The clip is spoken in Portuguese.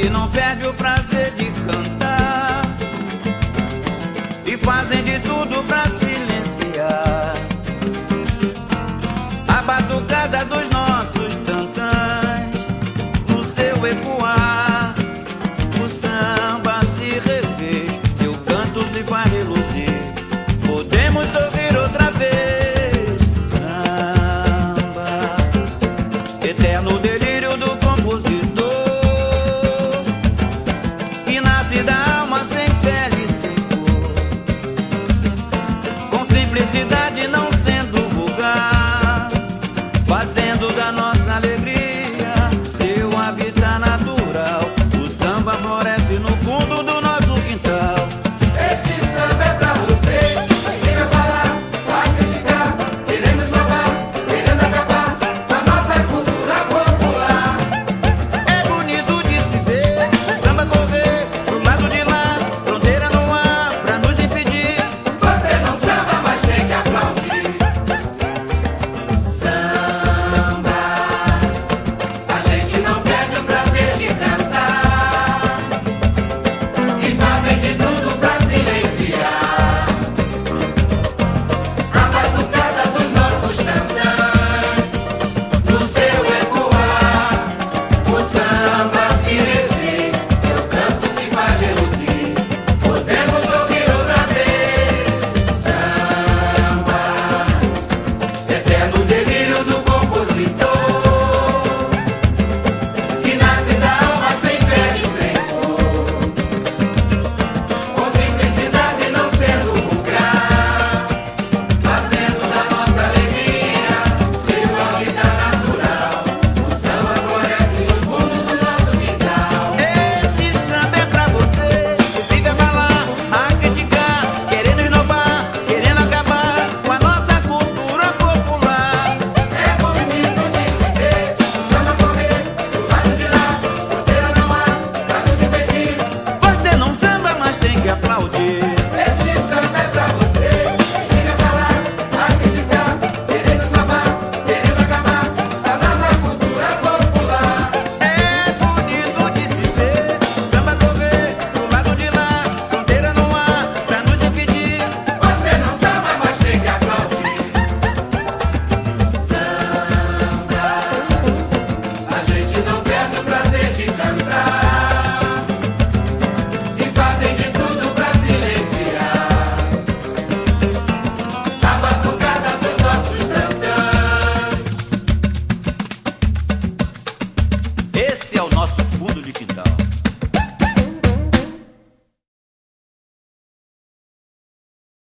que não perde o prazer de cantar e fazem de tudo pra silenciar a batucada dos nossos. Washington. surprising.